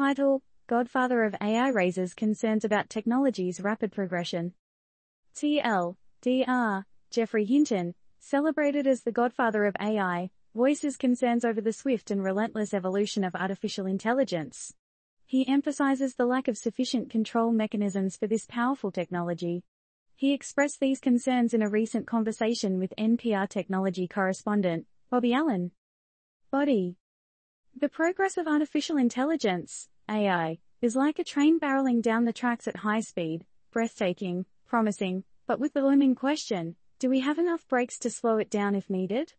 Title Godfather of AI raises concerns about technology's rapid progression. TL, Dr. Geoffrey Hinton, celebrated as the godfather of AI, voices concerns over the swift and relentless evolution of artificial intelligence. He emphasizes the lack of sufficient control mechanisms for this powerful technology. He expressed these concerns in a recent conversation with NPR technology correspondent, Bobby Allyn. Body. The progress of artificial intelligence, AI, is like a train barreling down the tracks at high speed, breathtaking, promising, but with the looming question, do we have enough brakes to slow it down if needed?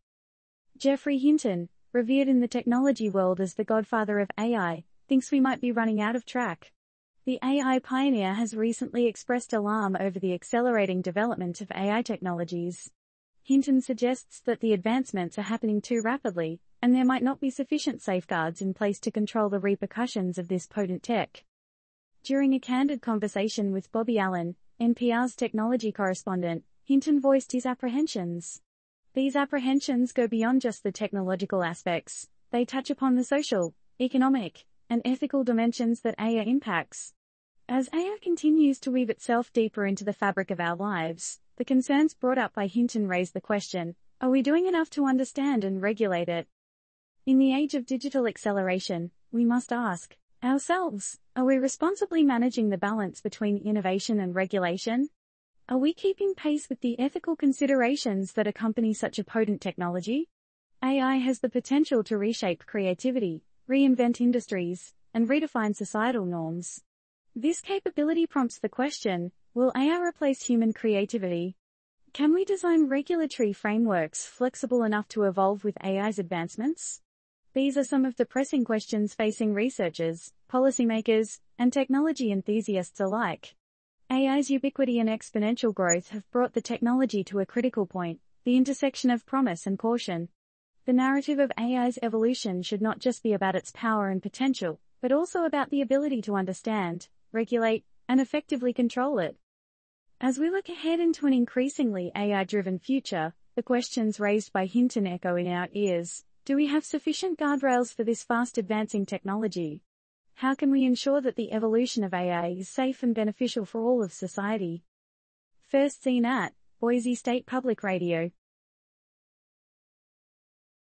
Geoffrey Hinton, revered in the technology world as the godfather of AI, thinks we might be running out of track. The AI pioneer has recently expressed alarm over the accelerating development of AI technologies. Hinton suggests that the advancements are happening too rapidly, and there might not be sufficient safeguards in place to control the repercussions of this potent tech. During a candid conversation with Bobby Allyn, NPR's technology correspondent, Hinton voiced his apprehensions. These apprehensions go beyond just the technological aspects, they touch upon the social, economic, and ethical dimensions that AI impacts. As AI continues to weave itself deeper into the fabric of our lives, the concerns brought up by Hinton raise the question, are we doing enough to understand and regulate it? In the age of digital acceleration, we must ask ourselves, are we responsibly managing the balance between innovation and regulation? Are we keeping pace with the ethical considerations that accompany such a potent technology? AI has the potential to reshape creativity, reinvent industries, and redefine societal norms. This capability prompts the question, will AI replace human creativity? Can we design regulatory frameworks flexible enough to evolve with AI's advancements? These are some of the pressing questions facing researchers, policymakers, and technology enthusiasts alike. AI's ubiquity and exponential growth have brought the technology to a critical point, the intersection of promise and caution. The narrative of AI's evolution should not just be about its power and potential, but also about the ability to understand, regulate, and effectively control it. As we look ahead into an increasingly AI-driven future, the questions raised by Hinton echo in our ears. Do we have sufficient guardrails for this fast advancing technology? How can we ensure that the evolution of AI is safe and beneficial for all of society? First seen at Boise State Public Radio.